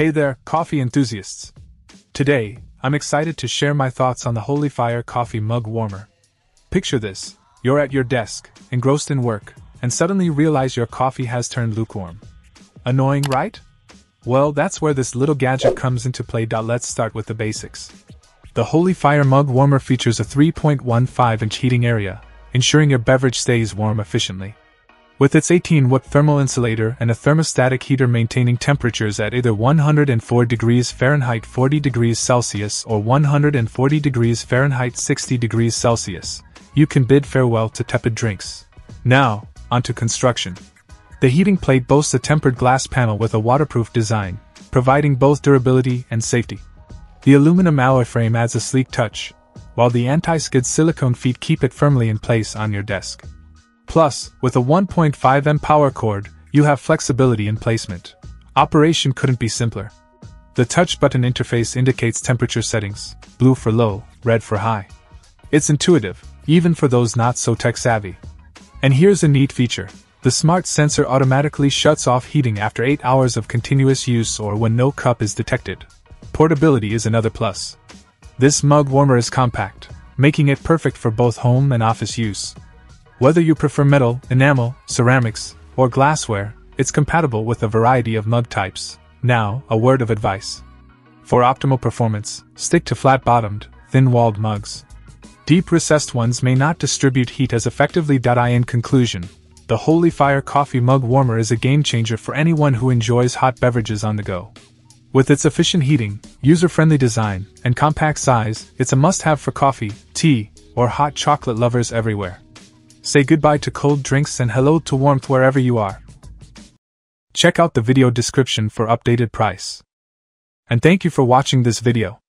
Hey there, coffee enthusiasts! Today, I'm excited to share my thoughts on the Holyfire Coffee Mug Warmer. Picture this you're at your desk, engrossed in work, and suddenly realize your coffee has turned lukewarm. Annoying, right? Well, that's where this little gadget comes into play. Let's start with the basics. The Holyfire Mug Warmer features a 3.15 inch heating area, ensuring your beverage stays warm efficiently. With its 18 watt thermal insulator and a thermostatic heater maintaining temperatures at either 104 degrees Fahrenheit 40 degrees Celsius or 140 degrees Fahrenheit 60 degrees Celsius, you can bid farewell to tepid drinks. Now, onto construction. The heating plate boasts a tempered glass panel with a waterproof design, providing both durability and safety. The aluminum alloy frame adds a sleek touch, while the anti-skid silicone feet keep it firmly in place on your desk. Plus, with a 1.5M power cord, you have flexibility in placement. Operation couldn't be simpler. The touch button interface indicates temperature settings blue for low, red for high. It's intuitive, even for those not so tech savvy. And here's a neat feature the smart sensor automatically shuts off heating after 8 hours of continuous use or when no cup is detected. Portability is another plus. This mug warmer is compact, making it perfect for both home and office use. Whether you prefer metal, enamel, ceramics, or glassware, it's compatible with a variety of mug types. Now, a word of advice. For optimal performance, stick to flat bottomed, thin walled mugs. Deep recessed ones may not distribute heat as effectively. In conclusion, the Holyfire coffee mug warmer is a game changer for anyone who enjoys hot beverages on the go. With its efficient heating, user friendly design, and compact size, it's a must have for coffee, tea, or hot chocolate lovers everywhere. Say goodbye to cold drinks and hello to warmth wherever you are. Check out the video description for updated price. And thank you for watching this video.